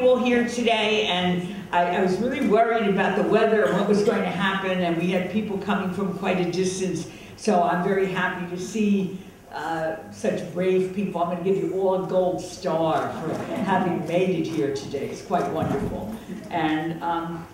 Here today, and I, I was really worried about the weather and what was going to happen, and we had people coming from quite a distance, so I'm very happy to see uh, such brave people. I'm going to give you all a gold star for having made it here today. It's quite wonderful. And um,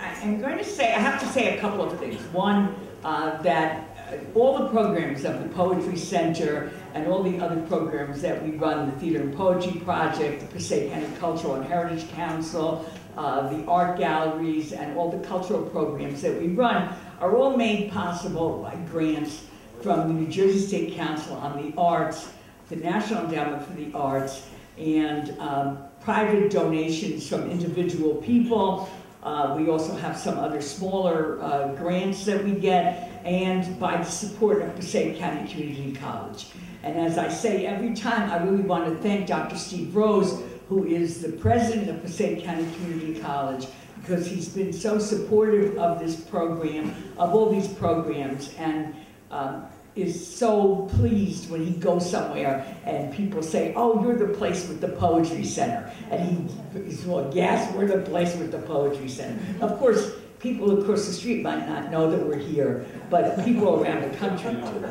I'm going to say, I have to say a couple of things. One, uh, that all the programs of the Poetry Center and all the other programs that we run, the Theater and Poetry Project, the Passaic County Cultural and Heritage Council, uh, the art galleries, and all the cultural programs that we run are all made possible by grants from the New Jersey State Council on the Arts, the National Endowment for the Arts, and um, private donations from individual people. Uh, we also have some other smaller uh, grants that we get, and by the support of Passaic County Community College. And as I say every time, I really want to thank Dr. Steve Rose, who is the president of Passaic County Community College, because he's been so supportive of this program, of all these programs, and um, is so pleased when he goes somewhere and people say, oh, you're the place with the Poetry Center. And he, he's well, yes, we're the place with the Poetry Center. Of course, people across the street might not know that we're here, but people around the country do.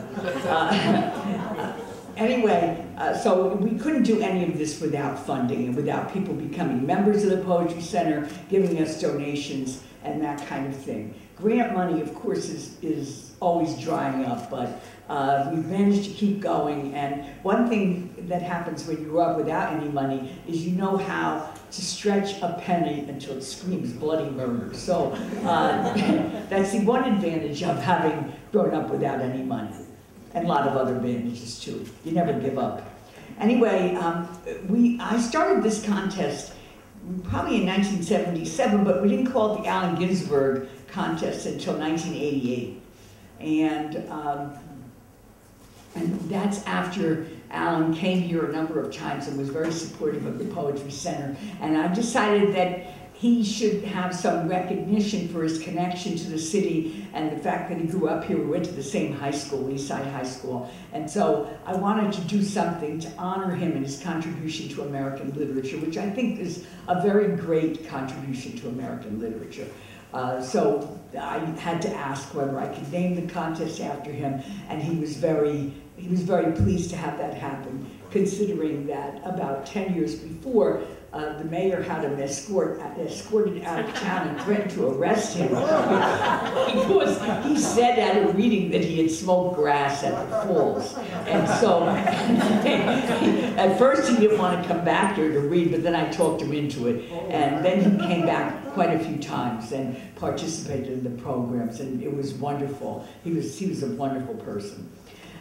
Uh, anyway, uh, so we couldn't do any of this without funding and without people becoming members of the Poetry Center, giving us donations and that kind of thing. Grant money, of course, is, is always drying up, but uh, we've managed to keep going. And one thing that happens when you grow up without any money is you know how to stretch a penny until it screams bloody murder. So uh, that's the one advantage of having grown up without any money. And a lot of other advantages too. You never give up. Anyway, um, we, I started this contest probably in 1977, but we didn't call it the Allen Ginsberg contest until 1988. And, um, and that's after Allen came here a number of times and was very supportive of the Poetry Center. And I decided that he should have some recognition for his connection to the city and the fact that he grew up here. We went to the same high school, Eastside High School. And so I wanted to do something to honor him and his contribution to American literature, which I think is a very great contribution to American literature. Uh, so I had to ask whether I could name the contest after him, and he was very he was very pleased to have that happen, considering that about 10 years before, uh, the mayor had him escort, escorted out of town and threatened to arrest him because he said at a reading that he had smoked grass at the falls. And so at first he didn't want to come back here to read, but then I talked him into it. And then he came back quite a few times and participated in the programs, and it was wonderful. He was, he was a wonderful person.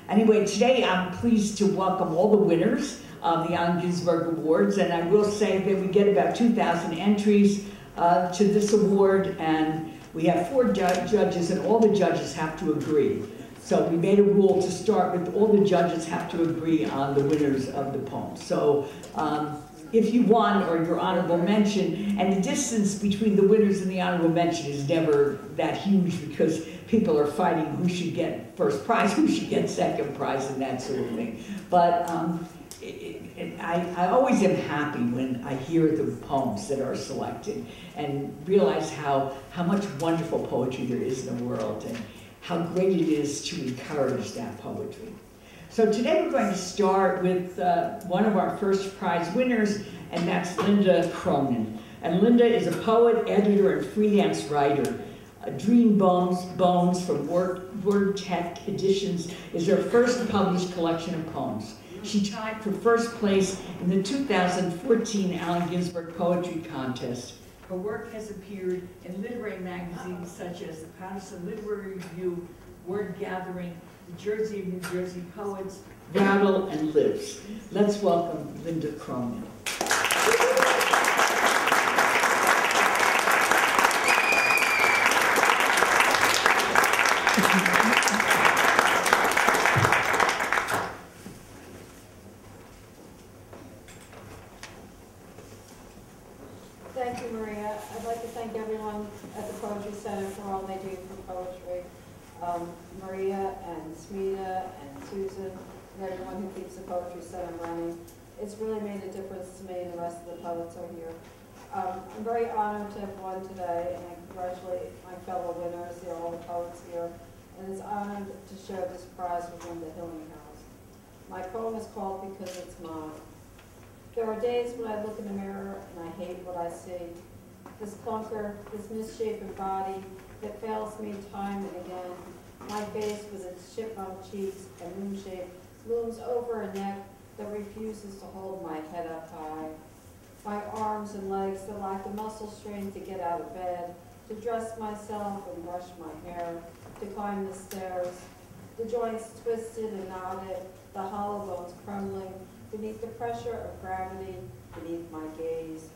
Anyway, today I'm pleased to welcome all the winners of the Allen Ginsberg Awards, and I will say that we get about 2,000 entries uh, to this award, and we have four ju judges, and all the judges have to agree. So we made a rule to start with all the judges have to agree on the winners of the poem. So um, if you won or your honorable mention, and the distance between the winners and the honorable mention is never that huge because people are fighting who should get first prize, who should get second prize, and that sort of thing. But um, I, I always am happy when I hear the poems that are selected and realize how, how much wonderful poetry there is in the world and how great it is to encourage that poetry. So today we're going to start with uh, one of our first prize winners, and that's Linda Cronin. And Linda is a poet, editor, and freelance writer. Dream Bones, Bones from Word, Word Tech Editions is her first published collection of poems. She tied for first place in the 2014 Allen Ginsberg Poetry Contest. Her work has appeared in literary magazines such as the Paterson Literary Review, Word Gathering, the Jersey of New Jersey Poets, Rattle, and Lives. Let's welcome Linda Cronin. Maria and Smita and Susan and everyone who keeps the Poetry Center running. It's really made a difference to me and the rest of the poets are here. Um, I'm very honored to have won today, and I congratulate my fellow winners, they're all the poets here, and it's honored to share this prize with Linda Hillringhouse. My poem is called Because It's Mine. There are days when I look in the mirror and I hate what I see. This clunker, this misshapen body that fails me time and again. My face with its chipmunk cheeks and moon shape looms over a neck that refuses to hold my head up high. My arms and legs that lack the muscle strength to get out of bed, to dress myself and brush my hair, to climb the stairs. The joints twisted and knotted, the hollow bones crumbling beneath the pressure of gravity beneath my gaze.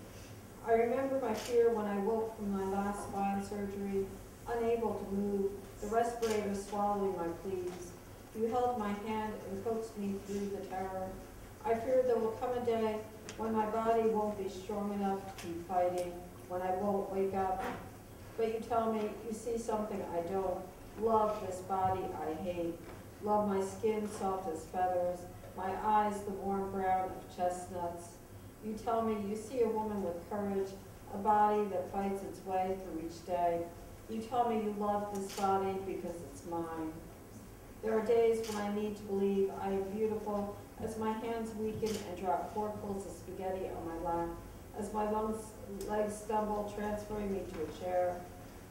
I remember my fear when I woke from my last spine surgery, unable to move, the respirator swallowing my pleas. You held my hand and coaxed me through the terror. I fear there will come a day when my body won't be strong enough to keep fighting, when I won't wake up. But you tell me you see something I don't. Love this body I hate. Love my skin soft as feathers, my eyes the warm brown of chestnuts. You tell me you see a woman with courage, a body that fights its way through each day. You tell me you love this body because it's mine. There are days when I need to believe I am beautiful as my hands weaken and drop forkfuls of spaghetti on my lap, as my lungs, legs stumble, transferring me to a chair.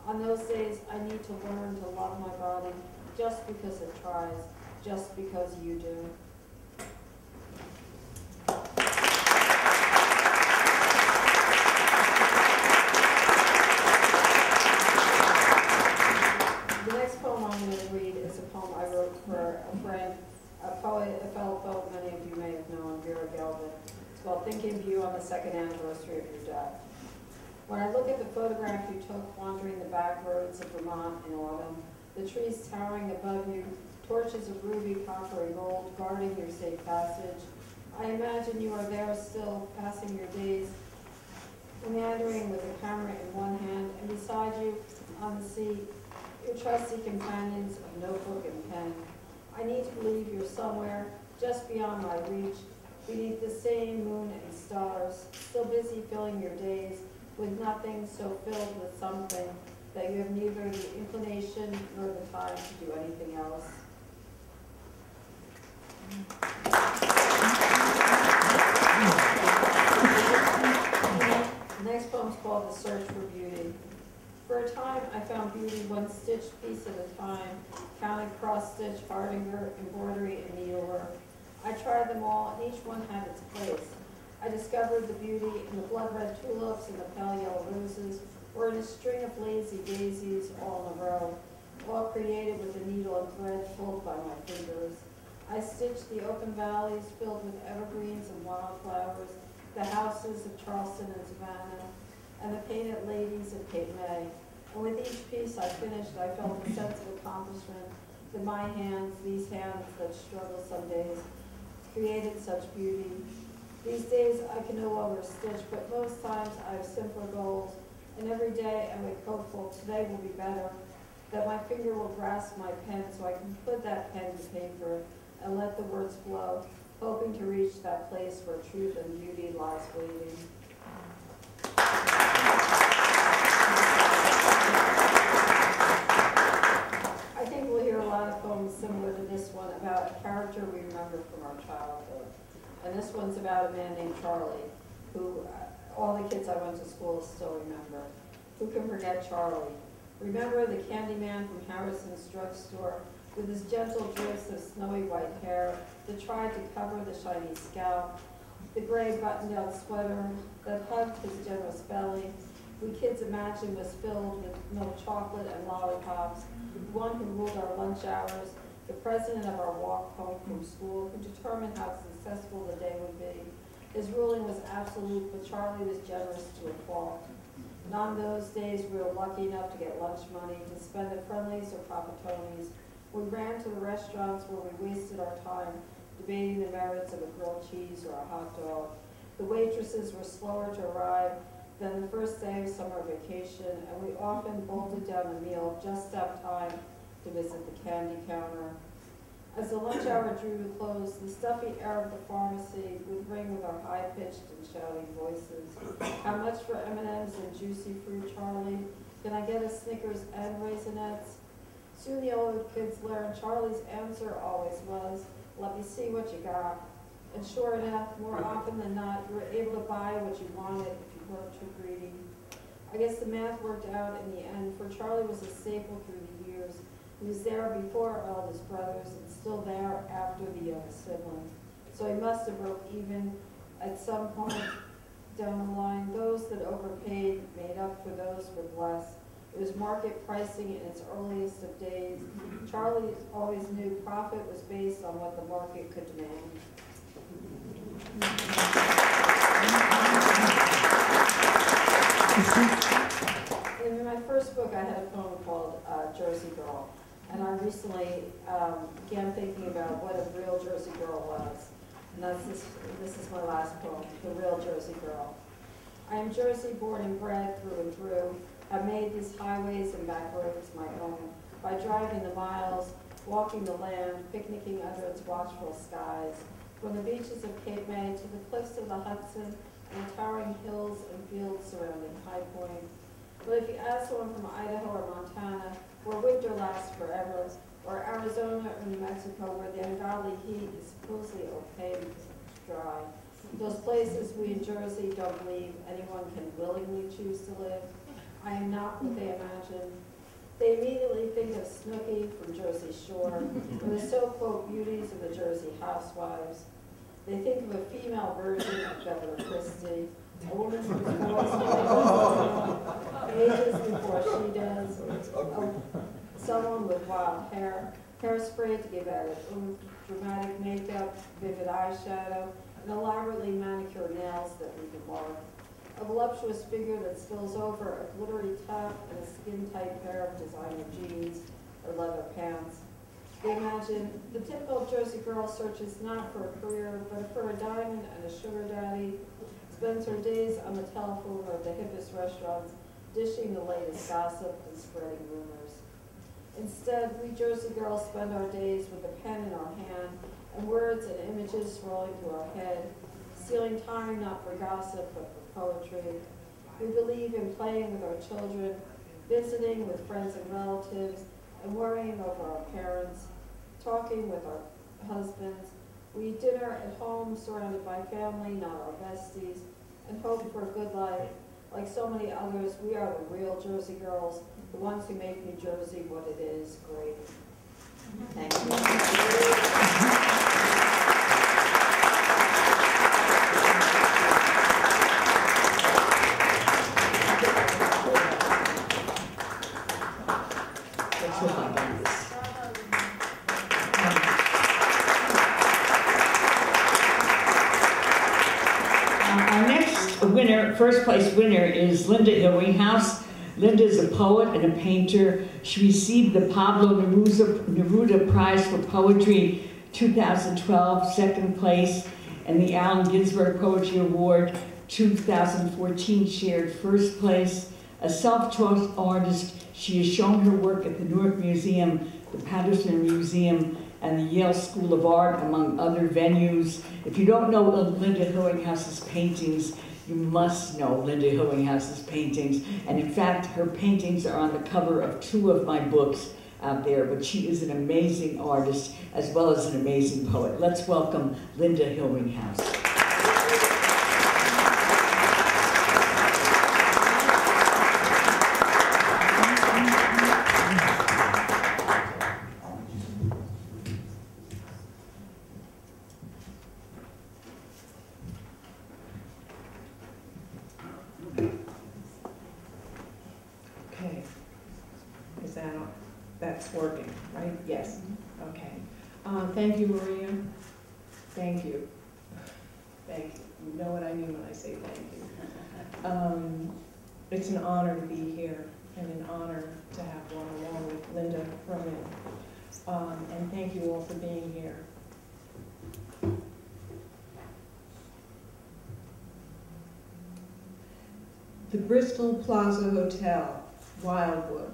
On those days, I need to learn to love my body just because it tries, just because you do. The next poem I'm going to read is a poem I wrote for a friend, a poet, a fellow poet many of you may have known, Vera Gelman. It's called Thinking of You on the Second Anniversary of Your Death. When I look at the photograph you took wandering the back roads of Vermont in autumn, the trees towering above you, torches of ruby, copper, and gold guarding your safe passage, I imagine you are there still, passing your days, meandering with a camera in one hand, and beside you on the seat, your trusty companions of notebook and pen. I need to believe you're somewhere just beyond my reach, beneath the same moon and stars, still busy filling your days with nothing so filled with something that you have neither the inclination nor the time to do anything else. The next poem is called The Search for Beauty. For a time, I found beauty one stitched piece at a time, counting cross-stitch, hardanger, embroidery, and needlework. I tried them all, and each one had its place. I discovered the beauty in the blood-red tulips and the pale yellow roses, or in a string of lazy daisies all in a row, all created with a needle and thread pulled by my fingers. I stitched the open valleys filled with evergreens and wildflowers, the houses of Charleston and Savannah, and the painted ladies of Cape May. And with each piece I finished, I felt a sense of accomplishment that my hands, these hands that struggle some days, created such beauty. These days I can no longer stitch, but most times I have simpler goals, and every day I make hopeful today will be better, that my finger will grasp my pen so I can put that pen to paper and let the words flow, hoping to reach that place where truth and beauty lies waiting. I think we'll hear a lot of poems similar to this one about a character we remember from our childhood. And this one's about a man named Charlie, who uh, all the kids I went to school still remember. Who can forget Charlie? Remember the candy man from Harrison's drugstore with his gentle drifts of snowy white hair that tried to cover the shiny scalp, the gray button-down sweater that hugged his generous belly, we kids imagined was filled with milk chocolate and lollipops, the one who ruled our lunch hours, the president of our walk home from school, who determined how successful the day would be. His ruling was absolute, but Charlie was generous to a fault. And on those days, we were lucky enough to get lunch money to spend at Friendly's or Papa Tony's. We ran to the restaurants where we wasted our time debating the merits of a grilled cheese or a hot dog. The waitresses were slower to arrive than the first day of summer vacation, and we often bolted down the meal just enough time to visit the candy counter. As the lunch hour drew to close, the stuffy air of the pharmacy would ring with our high-pitched and shouting voices. How much for M&Ms and juicy fruit, Charlie? Can I get a Snickers and Raisinets? Soon the older kids learned Charlie's answer always was, let me see what you got. And sure enough, more often than not, you were able to buy what you wanted if you weren't too greedy. I guess the math worked out in the end, for Charlie was a staple through the years. He was there before our eldest brothers and still there after the youngest sibling. So he must have broke even at some point down the line. Those that overpaid made up for those with less. It was market pricing in its earliest of days. Charlie always knew profit was based on what the market could demand. In my first book, I had a poem called uh, Jersey Girl, and I recently um, began thinking about what a real Jersey girl was. And that's this, this is my last poem, The Real Jersey Girl. I am Jersey born and bred through and through. I made these highways and back roads my own by driving the miles, walking the land, picnicking under its watchful skies. From the beaches of Cape May to the cliffs of the Hudson and the towering hills and fields surrounding High Point. But if you ask someone from Idaho or Montana, where winter lasts forever, or Arizona or New Mexico, where the ungodly heat is supposedly okay because it's dry, those places we in Jersey don't believe anyone can willingly choose to live, I am not what they imagine. They immediately think of Snooki from Jersey Shore, or the so-called beauties of the Jersey housewives. They think of a female version of Governor Christie, ages before she does, someone with wild hair, hairspray to give out dramatic makeup, vivid eyeshadow, and elaborately manicured nails that we can mark a voluptuous figure that spills over a glittery top and a skin-tight pair of designer jeans or leather pants. They imagine the typical Jersey girl searches not for a career, but for a diamond and a sugar daddy, spends her days on the telephone or the hippest restaurants, dishing the latest gossip and spreading rumors. Instead, we Jersey girls spend our days with a pen in our hand and words and images rolling through our head, stealing time not for gossip, but for poetry. We believe in playing with our children, visiting with friends and relatives, and worrying over our parents, talking with our husbands. We eat dinner at home surrounded by family, not our besties, and hope for a good life. Like so many others, we are the real Jersey girls, the ones who make New Jersey what it is, great. Thank you. First place winner is Linda Hillringhouse. Linda is a poet and a painter. She received the Pablo Neruda, Neruda Prize for Poetry 2012, second place, and the Allen Ginsberg Poetry Award 2014 shared first place. A self-taught artist, she has shown her work at the Newark Museum, the Paterson Museum, and the Yale School of Art, among other venues. If you don't know Linda Hillringhouse's paintings, you must know Linda Hillringhouse's paintings. And in fact, her paintings are on the cover of two of my books out there, but she is an amazing artist as well as an amazing poet. Let's welcome Linda Hillringhouse. Thank you, Maria. Thank you. Thank you. You know what I mean when I say thank you. Um, it's an honor to be here and an honor to have one along with Linda Roman. Um, and thank you all for being here. The Bristol Plaza Hotel, Wildwood.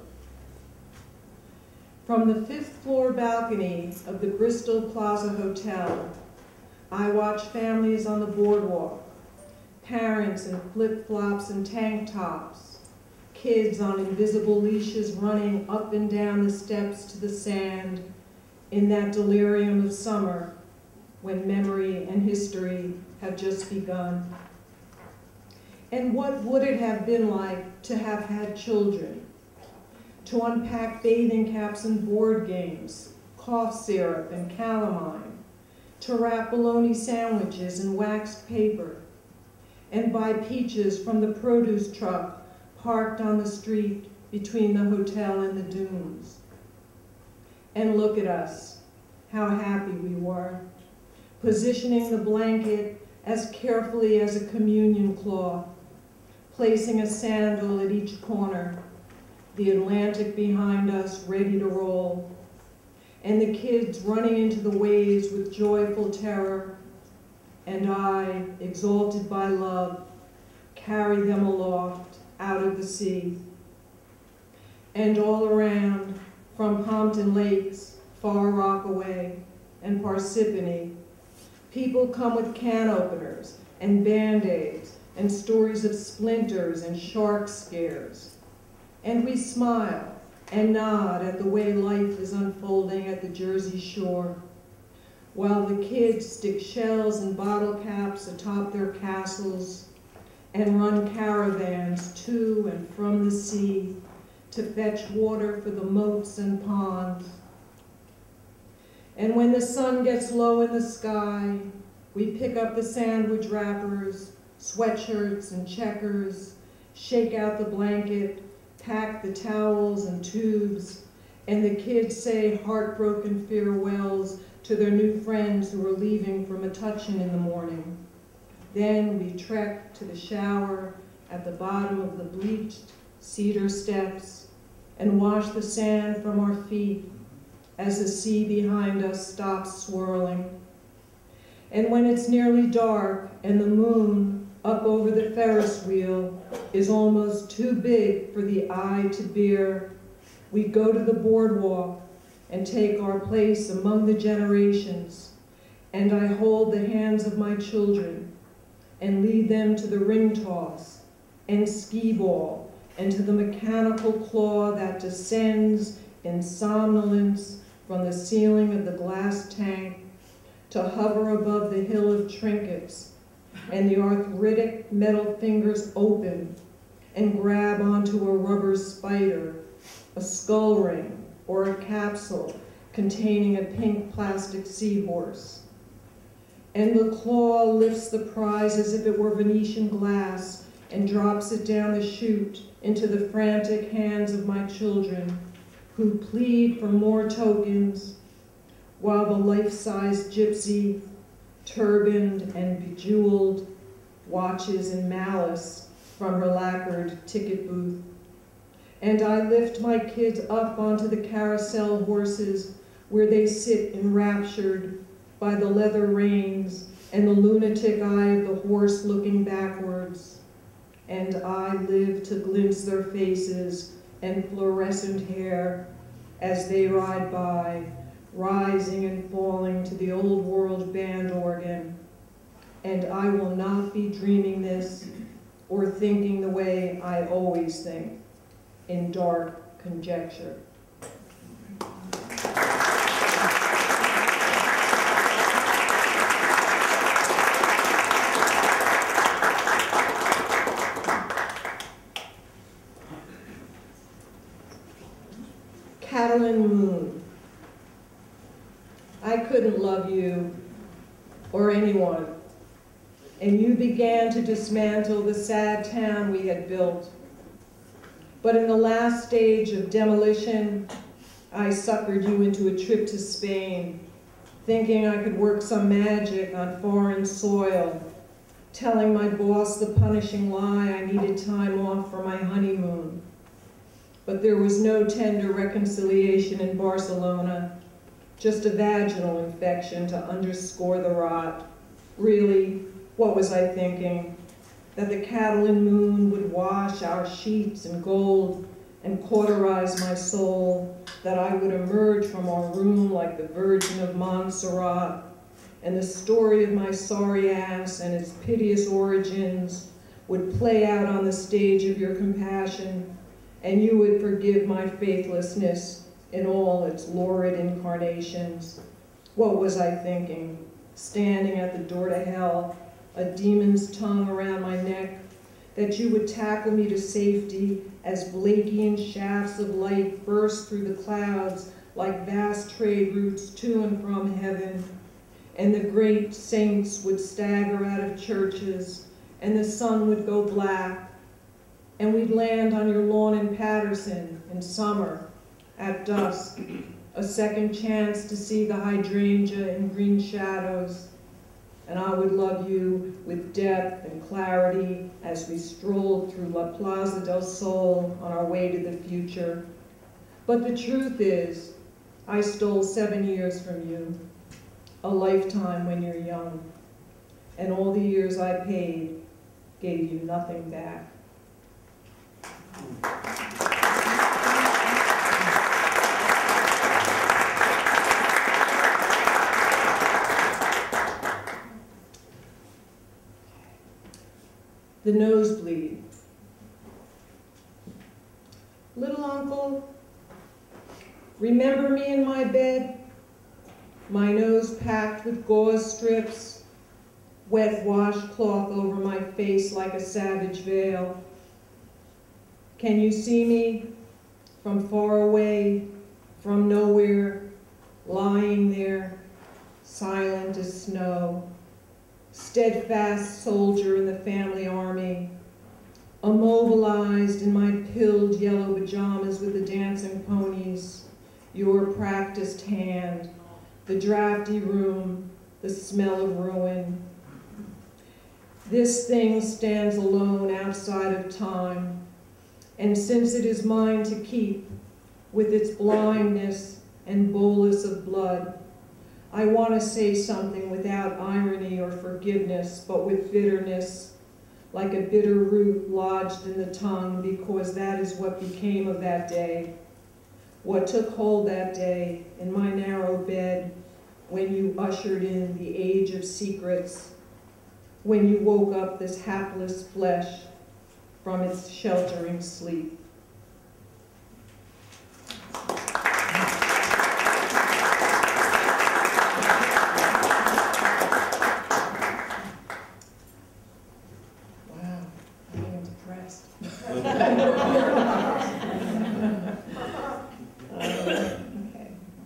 From the fifth floor balcony of the Bristol Plaza Hotel, I watch families on the boardwalk, parents in flip-flops and tank tops, kids on invisible leashes running up and down the steps to the sand in that delirium of summer when memory and history have just begun. And what would it have been like to have had children? To unpack bathing caps and board games, cough syrup and calamine, to wrap bologna sandwiches in waxed paper, and buy peaches from the produce truck parked on the street between the hotel and the dunes. And look at us, how happy we were, positioning the blanket as carefully as a communion cloth, placing a sandal at each corner, the Atlantic behind us ready to roll, and the kids running into the waves with joyful terror, and I, exalted by love, carry them aloft out of the sea. And all around, from Pompton Lakes, Far Rockaway, and Parsippany, people come with can openers and band-aids and stories of splinters and shark scares. And we smile and nod at the way life is unfolding at the Jersey shore, while the kids stick shells and bottle caps atop their castles and run caravans to and from the sea to fetch water for the moats and ponds. And when the sun gets low in the sky, we pick up the sandwich wrappers sweatshirts and checkers, shake out the blanket, pack the towels and tubes, and the kids say heartbroken farewells to their new friends who are leaving from for Metuchen in the morning. Then we trek to the shower at the bottom of the bleached cedar steps and wash the sand from our feet as the sea behind us stops swirling. And when it's nearly dark and the moon up over the Ferris wheel is almost too big for the eye to bear. We go to the boardwalk and take our place among the generations, and I hold the hands of my children and lead them to the ring toss and skee ball and to the mechanical claw that descends in somnolence from the ceiling of the glass tank to hover above the hill of trinkets and the arthritic metal fingers open and grab onto a rubber spider, a skull ring, or a capsule containing a pink plastic seahorse. And the claw lifts the prize as if it were Venetian glass and drops it down the chute into the frantic hands of my children who plead for more tokens while the life-size gypsy turbaned and bejeweled, watches and malice from her lacquered ticket booth. And I lift my kids up onto the carousel horses where they sit enraptured by the leather reins and the lunatic eye of the horse looking backwards. And I live to glimpse their faces and fluorescent hair as they ride by rising and falling to the old world band organ. And I will not be dreaming this or thinking the way I always think, in dark conjecture. Catalan Moon. I couldn't love you or anyone. And you began to dismantle the sad town we had built. But in the last stage of demolition, I suckered you into a trip to Spain, thinking I could work some magic on foreign soil, telling my boss the punishing lie I needed time off for my honeymoon. But there was no tender reconciliation in Barcelona, just a vaginal infection to underscore the rot. Really, what was I thinking? That the Catalan moon would wash our sheets in gold and cauterize my soul that I would emerge from our room like the Virgin of Montserrat, and the story of my sorry ass and its piteous origins would play out on the stage of your compassion, and you would forgive my faithlessness in all its lurid incarnations. What was I thinking? Standing at the door to hell, a demon's tongue around my neck, that you would tackle me to safety as Blakean shafts of light burst through the clouds like vast trade routes to and from heaven, and the great saints would stagger out of churches, and the sun would go black, and we'd land on your lawn in Paterson in summer at dusk, a second chance to see the hydrangea in green shadows, and I would love you with depth and clarity as we strolled through La Plaza del Sol on our way to the future. But the truth is, I stole seven years from you, a lifetime when you're young, and all the years I paid gave you nothing back. The nosebleed. Little uncle, remember me in my bed? My nose packed with gauze strips, wet washcloth over my face like a savage veil. Can you see me from far away, from nowhere, lying there, silent as snow? Steadfast soldier in the family army, immobilized in my pilled yellow pajamas with the dancing ponies, your practiced hand, the drafty room, the smell of ruin. This thing stands alone outside of time, and since it is mine to keep, with its blindness and bolus of blood, I want to say something without irony or forgiveness, but with bitterness, like a bitter root lodged in the tongue, because that is what became of that day. What took hold that day in my narrow bed when you ushered in the age of secrets, when you woke up this hapless flesh from its sheltering sleep.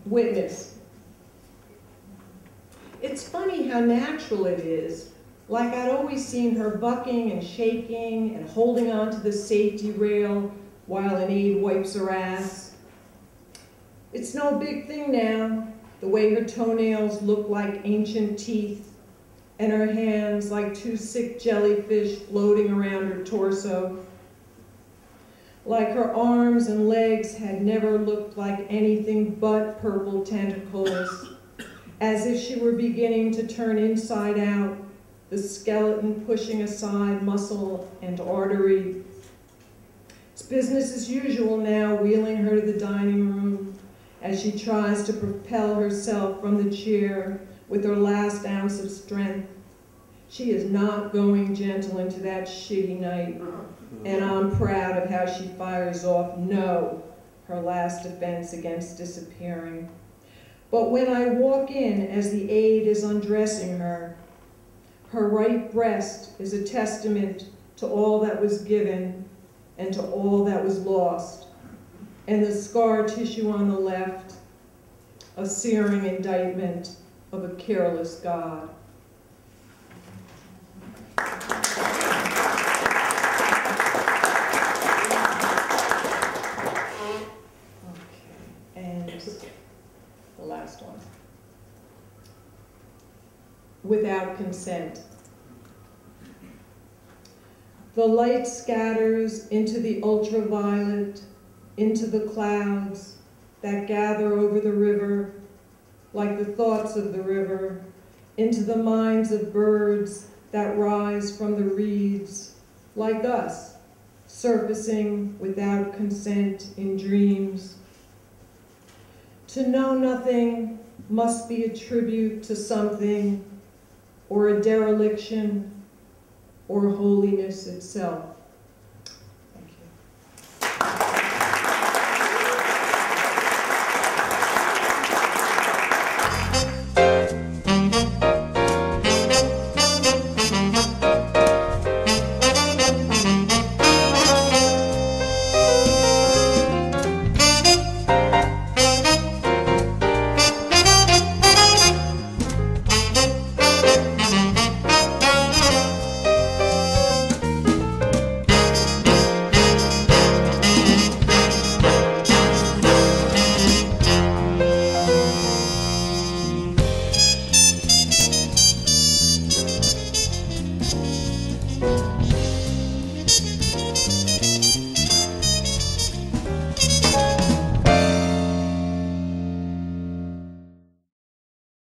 witness. It's funny how natural it is. Like I'd bucking and shaking and holding on to the safety rail while an aide wipes her ass. It's no big thing now, the way her toenails look like ancient teeth and her hands like two sick jellyfish floating around her torso like her arms and legs had never looked like anything but purple tentacles, as if she were beginning to turn inside out, the skeleton pushing aside muscle and artery. It's business as usual now, wheeling her to the dining room as she tries to propel herself from the chair with her last ounce of strength. She is not going gentle into that shitty night and I'm proud of how she fires off no, her last defense against disappearing. But when I walk in as the aide is undressing her, her right breast is a testament to all that was given and to all that was lost, and the scar tissue on the left, a searing indictment of a careless God. last one. Without consent. The light scatters into the ultraviolet, into the clouds that gather over the river, like the thoughts of the river, into the minds of birds that rise from the reeds, like us, surfacing without consent in dreams To know nothing must be a tribute to something, or a dereliction, or holiness itself.